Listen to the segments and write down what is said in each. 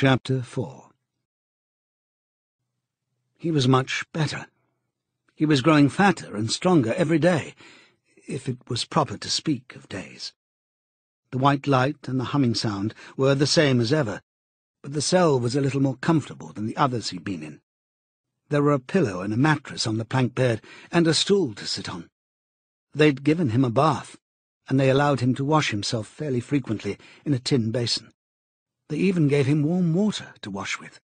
Chapter 4 He was much better. He was growing fatter and stronger every day, if it was proper to speak of days. The white light and the humming sound were the same as ever, but the cell was a little more comfortable than the others he'd been in. There were a pillow and a mattress on the plank bed, and a stool to sit on. They'd given him a bath, and they allowed him to wash himself fairly frequently in a tin basin. They even gave him warm water to wash with.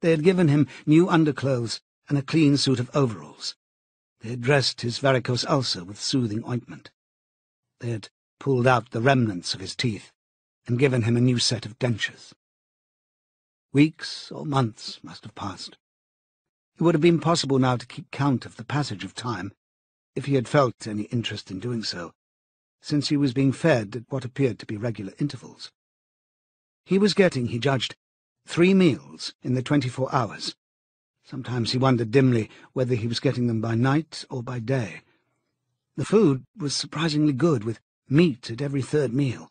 They had given him new underclothes and a clean suit of overalls. They had dressed his varicose ulcer with soothing ointment. They had pulled out the remnants of his teeth and given him a new set of dentures. Weeks or months must have passed. It would have been possible now to keep count of the passage of time, if he had felt any interest in doing so, since he was being fed at what appeared to be regular intervals. He was getting, he judged, three meals in the twenty-four hours. Sometimes he wondered dimly whether he was getting them by night or by day. The food was surprisingly good, with meat at every third meal.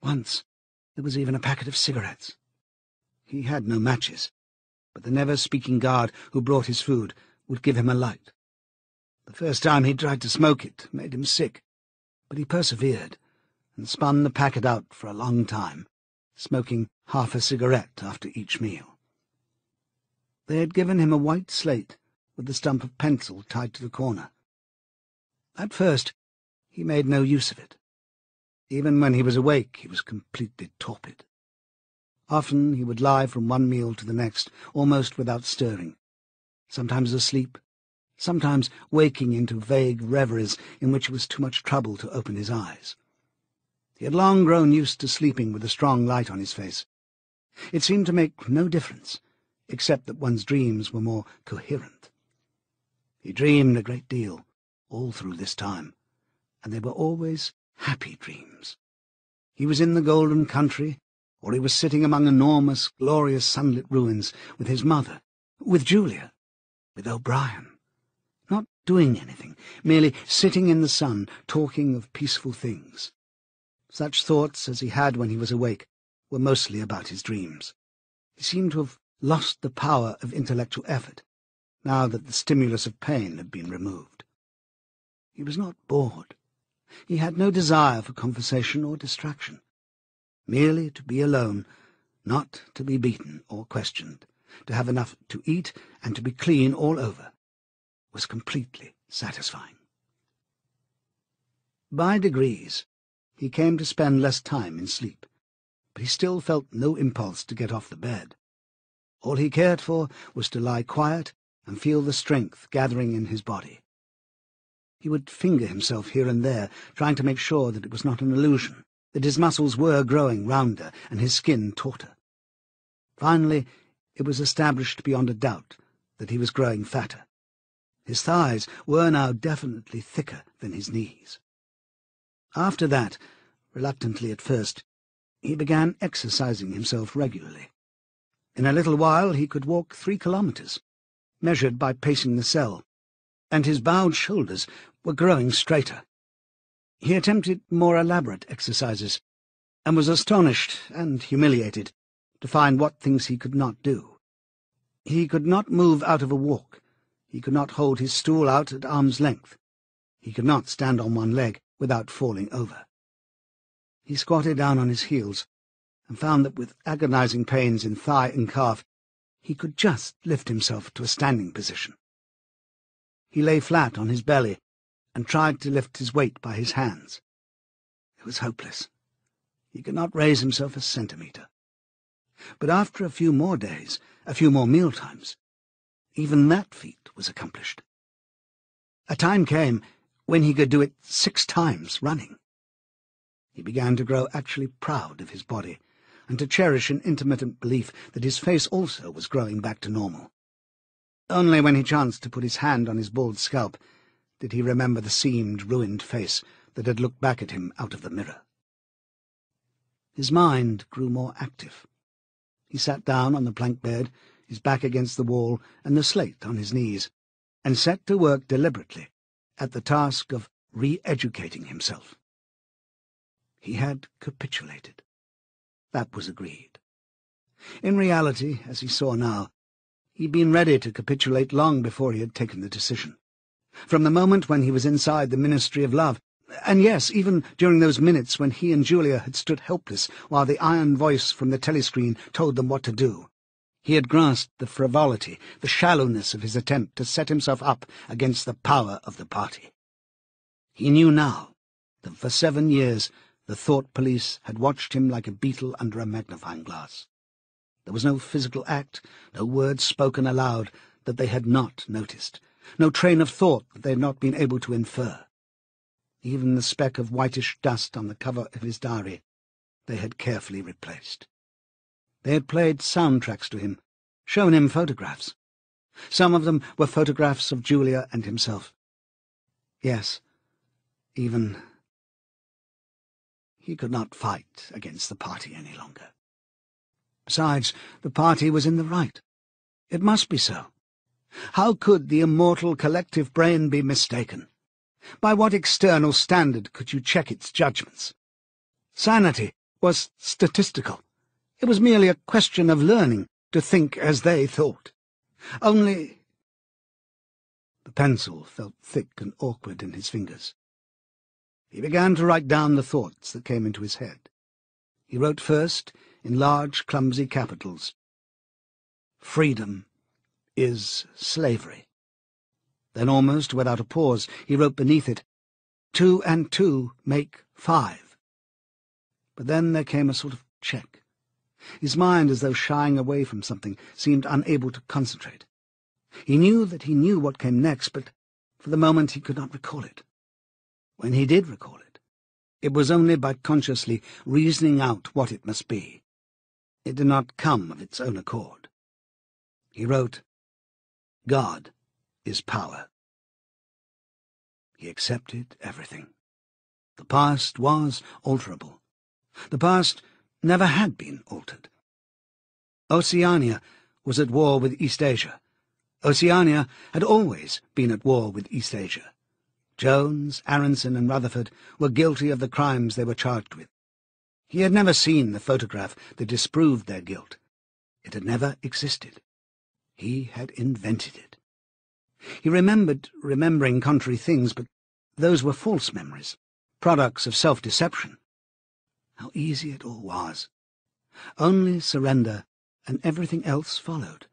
Once there was even a packet of cigarettes. He had no matches, but the never-speaking guard who brought his food would give him a light. The first time he tried to smoke it made him sick, but he persevered and spun the packet out for a long time, smoking half a cigarette after each meal. They had given him a white slate with the stump of pencil tied to the corner. At first, he made no use of it. Even when he was awake, he was completely torpid. Often he would lie from one meal to the next, almost without stirring, sometimes asleep, sometimes waking into vague reveries in which it was too much trouble to open his eyes. He had long grown used to sleeping with a strong light on his face. It seemed to make no difference, except that one's dreams were more coherent. He dreamed a great deal, all through this time, and they were always happy dreams. He was in the golden country, or he was sitting among enormous, glorious sunlit ruins with his mother, with Julia, with O'Brien. Not doing anything, merely sitting in the sun, talking of peaceful things. Such thoughts as he had when he was awake were mostly about his dreams. He seemed to have lost the power of intellectual effort, now that the stimulus of pain had been removed. He was not bored. He had no desire for conversation or distraction. Merely to be alone, not to be beaten or questioned, to have enough to eat and to be clean all over, was completely satisfying. By degrees, he came to spend less time in sleep, but he still felt no impulse to get off the bed. All he cared for was to lie quiet and feel the strength gathering in his body. He would finger himself here and there, trying to make sure that it was not an illusion, that his muscles were growing rounder and his skin tauter. Finally, it was established beyond a doubt that he was growing fatter. His thighs were now definitely thicker than his knees. After that, reluctantly at first, he began exercising himself regularly. In a little while he could walk three kilometres, measured by pacing the cell, and his bowed shoulders were growing straighter. He attempted more elaborate exercises, and was astonished and humiliated to find what things he could not do. He could not move out of a walk. He could not hold his stool out at arm's length. He could not stand on one leg without falling over. He squatted down on his heels and found that with agonizing pains in thigh and calf, he could just lift himself to a standing position. He lay flat on his belly and tried to lift his weight by his hands. It was hopeless. He could not raise himself a centimetre. But after a few more days, a few more meal times, even that feat was accomplished. A time came when he could do it six times running. He began to grow actually proud of his body, and to cherish an intermittent belief that his face also was growing back to normal. Only when he chanced to put his hand on his bald scalp did he remember the seamed, ruined face that had looked back at him out of the mirror. His mind grew more active. He sat down on the plank bed, his back against the wall and the slate on his knees, and set to work deliberately at the task of re-educating himself. He had capitulated. That was agreed. In reality, as he saw now, he'd been ready to capitulate long before he had taken the decision. From the moment when he was inside the Ministry of Love, and yes, even during those minutes when he and Julia had stood helpless while the iron voice from the telescreen told them what to do, he had grasped the frivolity, the shallowness of his attempt to set himself up against the power of the party. He knew now that for seven years the thought police had watched him like a beetle under a magnifying glass. There was no physical act, no words spoken aloud that they had not noticed, no train of thought that they had not been able to infer. Even the speck of whitish dust on the cover of his diary they had carefully replaced. They had played soundtracks to him, shown him photographs. Some of them were photographs of Julia and himself. Yes, even... He could not fight against the party any longer. Besides, the party was in the right. It must be so. How could the immortal collective brain be mistaken? By what external standard could you check its judgments? Sanity was statistical. It was merely a question of learning to think as they thought. Only... The pencil felt thick and awkward in his fingers. He began to write down the thoughts that came into his head. He wrote first, in large, clumsy capitals, Freedom is slavery. Then, almost without a pause, he wrote beneath it, Two and two make five. But then there came a sort of check. His mind, as though shying away from something, seemed unable to concentrate. He knew that he knew what came next, but for the moment he could not recall it. When he did recall it, it was only by consciously reasoning out what it must be. It did not come of its own accord. He wrote, God is power. He accepted everything. The past was alterable. The past never had been altered. Oceania was at war with Eastasia. Oceania had always been at war with Eastasia. Jones, Aronson, and Rutherford were guilty of the crimes they were charged with. He had never seen the photograph that disproved their guilt. It had never existed. He had invented it. He remembered remembering contrary things, but those were false memories, products of self-deception. How easy it all was. Only surrender, and everything else followed.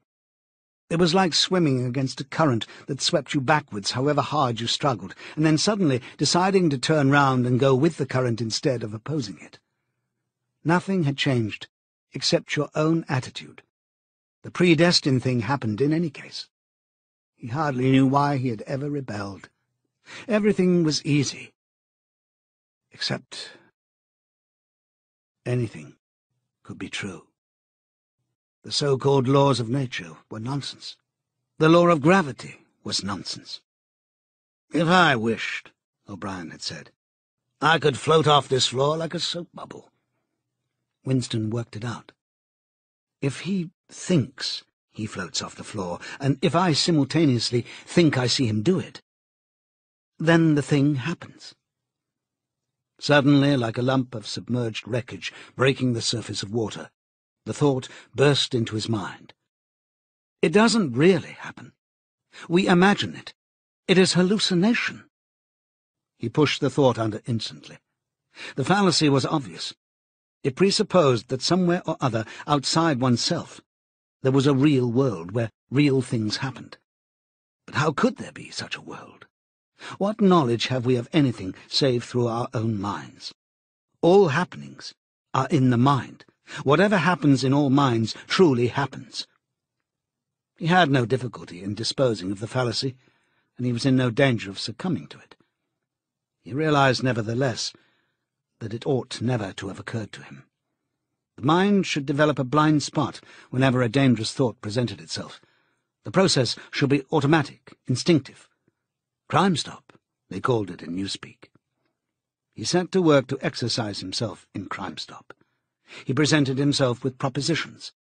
It was like swimming against a current that swept you backwards however hard you struggled, and then suddenly deciding to turn round and go with the current instead of opposing it. Nothing had changed, except your own attitude. The predestined thing happened in any case. He hardly knew why he had ever rebelled. Everything was easy. Except anything could be true. The so-called laws of nature were nonsense. The law of gravity was nonsense. If I wished, O'Brien had said, I could float off this floor like a soap bubble. Winston worked it out. If he thinks he floats off the floor, and if I simultaneously think I see him do it, then the thing happens. Suddenly, like a lump of submerged wreckage breaking the surface of water, the thought burst into his mind. It doesn't really happen. We imagine it. It is hallucination. He pushed the thought under instantly. The fallacy was obvious. It presupposed that somewhere or other outside oneself there was a real world where real things happened. But how could there be such a world? What knowledge have we of anything save through our own minds? All happenings are in the mind. Whatever happens in all minds truly happens. He had no difficulty in disposing of the fallacy, and he was in no danger of succumbing to it. He realized, nevertheless, that it ought never to have occurred to him. The mind should develop a blind spot whenever a dangerous thought presented itself. The process should be automatic, instinctive, Crimestop, they called it in Newspeak. He set to work to exercise himself in Crimestop. He presented himself with propositions.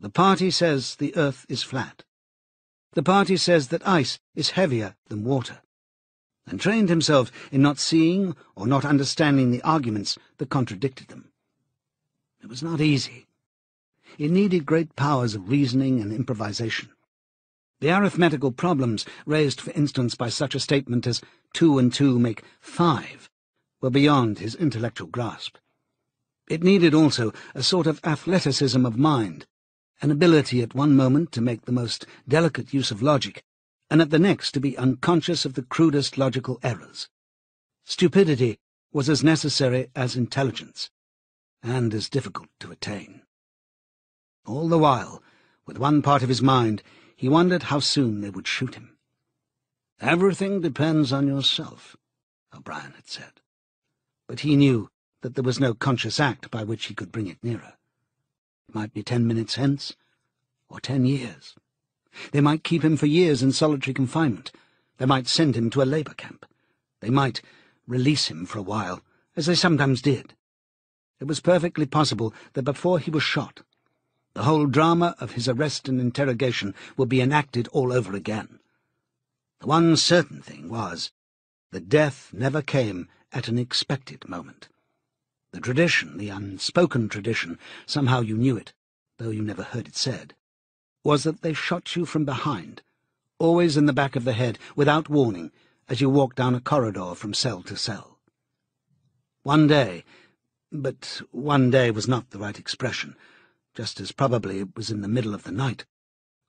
The party says the earth is flat. The party says that ice is heavier than water, and trained himself in not seeing or not understanding the arguments that contradicted them. It was not easy. It needed great powers of reasoning and improvisation. The arithmetical problems raised, for instance, by such a statement as two and two make five were beyond his intellectual grasp. It needed also a sort of athleticism of mind, an ability at one moment to make the most delicate use of logic, and at the next to be unconscious of the crudest logical errors. Stupidity was as necessary as intelligence, and as difficult to attain. All the while, with one part of his mind, he wondered how soon they would shoot him. Everything depends on yourself, O'Brien had said. But he knew that there was no conscious act by which he could bring it nearer. It might be ten minutes hence, or ten years. They might keep him for years in solitary confinement. They might send him to a labour camp. They might release him for a while, as they sometimes did. It was perfectly possible that before he was shot, the whole drama of his arrest and interrogation would be enacted all over again. The one certain thing was that death never came at an expected moment. The tradition, the unspoken tradition, somehow you knew it, though you never heard it said, was that they shot you from behind, always in the back of the head, without warning, as you walked down a corridor from cell to cell. One day, but one day was not the right expression, just as probably it was in the middle of the night.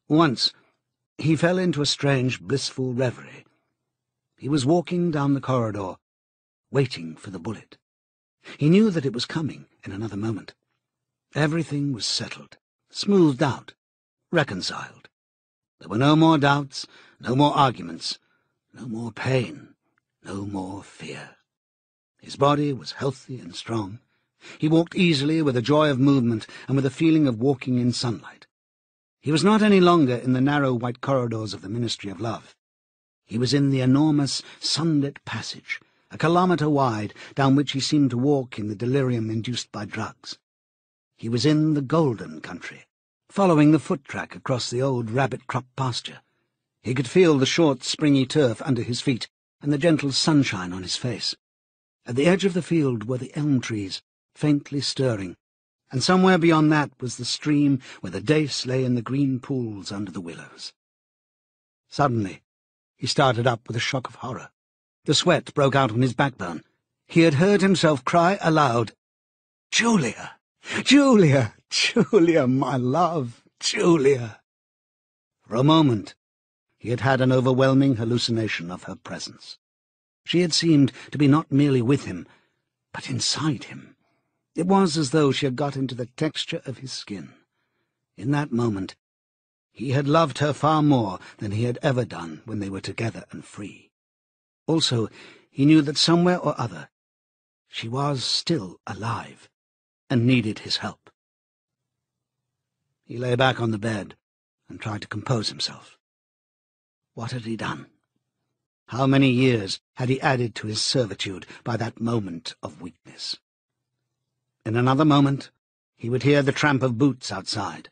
Once he fell into a strange, blissful reverie. He was walking down the corridor, waiting for the bullet. He knew that it was coming in another moment. Everything was settled, smoothed out, reconciled. There were no more doubts, no more arguments, no more pain, no more fear. His body was healthy and strong. He walked easily with a joy of movement and with a feeling of walking in sunlight. He was not any longer in the narrow white corridors of the Ministry of Love. He was in the enormous sunlit passage, a kilometre wide, down which he seemed to walk in the delirium induced by drugs. He was in the golden country, following the foot track across the old rabbit-crop pasture. He could feel the short, springy turf under his feet and the gentle sunshine on his face. At the edge of the field were the elm trees, faintly stirring, and somewhere beyond that was the stream where the dace lay in the green pools under the willows. Suddenly, he started up with a shock of horror. The sweat broke out on his backbone. He had heard himself cry aloud, Julia! Julia! Julia, my love! Julia! For a moment, he had had an overwhelming hallucination of her presence. She had seemed to be not merely with him, but inside him. It was as though she had got into the texture of his skin. In that moment, he had loved her far more than he had ever done when they were together and free. Also, he knew that somewhere or other she was still alive and needed his help. He lay back on the bed and tried to compose himself. What had he done? How many years had he added to his servitude by that moment of weakness? In another moment he would hear the tramp of boots outside.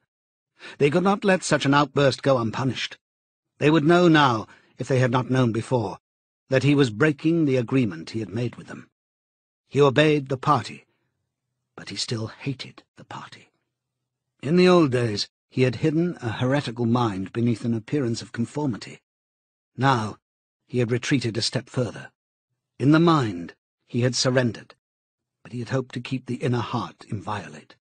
They could not let such an outburst go unpunished. They would know now, if they had not known before, that he was breaking the agreement he had made with them. He obeyed the party, but he still hated the party. In the old days, he had hidden a heretical mind beneath an appearance of conformity. Now, he had retreated a step further. In the mind, he had surrendered, but he had hoped to keep the inner heart inviolate.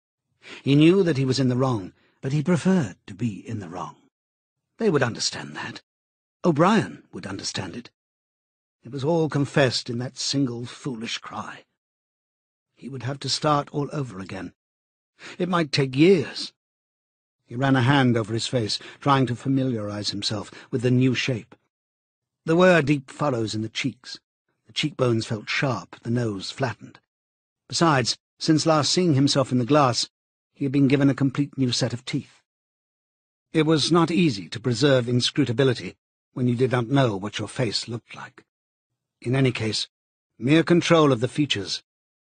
He knew that he was in the wrong, but he preferred to be in the wrong. They would understand that. O'Brien would understand it. It was all confessed in that single foolish cry. He would have to start all over again. It might take years. He ran a hand over his face, trying to familiarize himself with the new shape. There were deep furrows in the cheeks. The cheekbones felt sharp, the nose flattened. Besides, since last seeing himself in the glass, he had been given a complete new set of teeth. It was not easy to preserve inscrutability when you did not know what your face looked like. In any case, mere control of the features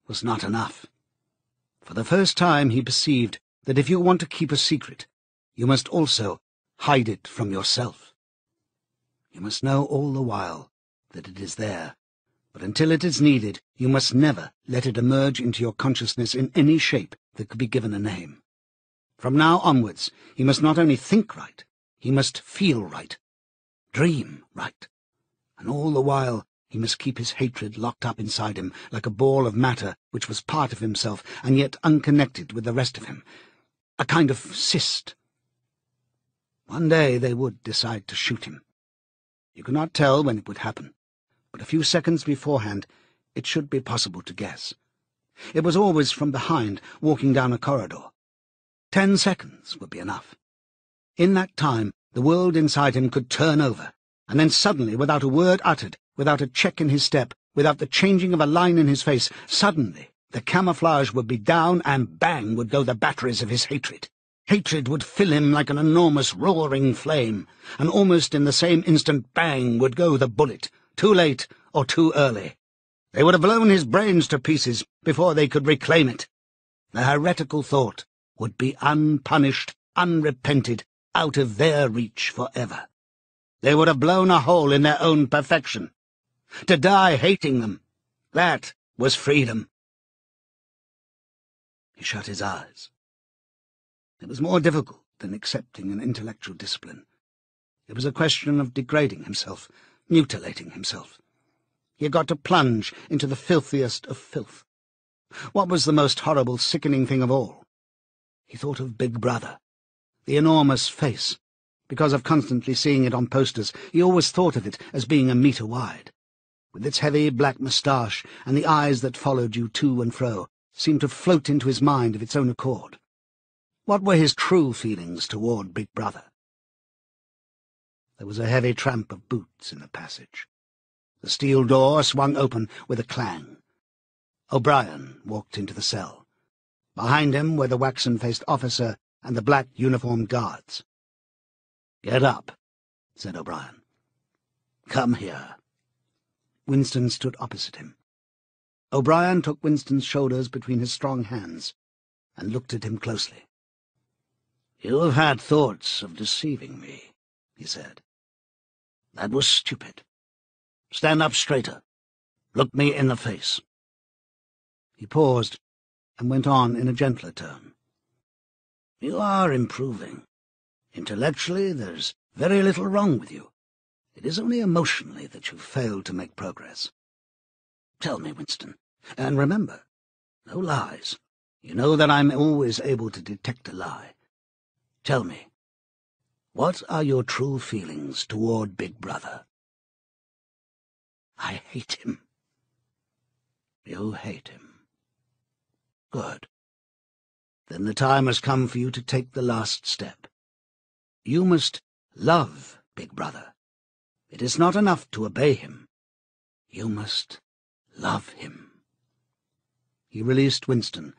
was not enough. For the first time he perceived that if you want to keep a secret, you must also hide it from yourself. You must know all the while that it is there, but until it is needed, you must never let it emerge into your consciousness in any shape that could be given a name. From now onwards, he must not only think right, he must feel right, dream right, and all the while he must keep his hatred locked up inside him like a ball of matter which was part of himself and yet unconnected with the rest of him, a kind of cyst. One day they would decide to shoot him. You could not tell when it would happen, but a few seconds beforehand it should be possible to guess. It was always from behind, walking down a corridor. Ten seconds would be enough. In that time, the world inside him could turn over, and then suddenly, without a word uttered, without a check in his step, without the changing of a line in his face, suddenly the camouflage would be down and bang would go the batteries of his hatred. Hatred would fill him like an enormous roaring flame, and almost in the same instant bang would go the bullet, too late or too early. They would have blown his brains to pieces before they could reclaim it. The heretical thought would be unpunished, unrepented, out of their reach for ever. They would have blown a hole in their own perfection. To die hating them, that was freedom. He shut his eyes. It was more difficult than accepting an intellectual discipline. It was a question of degrading himself, mutilating himself. He had got to plunge into the filthiest of filth. What was the most horrible, sickening thing of all? He thought of Big Brother, the enormous face. Because of constantly seeing it on posters, he always thought of it as being a metre wide. With its heavy black moustache and the eyes that followed you to and fro, seemed to float into his mind of its own accord. What were his true feelings toward Big Brother? There was a heavy tramp of boots in the passage. The steel door swung open with a clang. O'Brien walked into the cell. Behind him were the waxen-faced officer and the black uniformed guards. "'Get up,' said O'Brien. "'Come here.' Winston stood opposite him. O'Brien took Winston's shoulders between his strong hands and looked at him closely. "'You have had thoughts of deceiving me,' he said. "'That was stupid. Stand up straighter. Look me in the face.' He paused and went on in a gentler tone. You are improving. Intellectually, there's very little wrong with you. It is only emotionally that you've failed to make progress. Tell me, Winston, and remember, no lies. You know that I'm always able to detect a lie. Tell me, what are your true feelings toward Big Brother? I hate him. You hate him. Good. Then the time has come for you to take the last step. You must love Big Brother. It is not enough to obey him. You must love him. He released Winston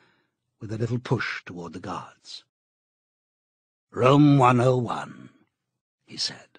with a little push toward the guards. Room 101, he said.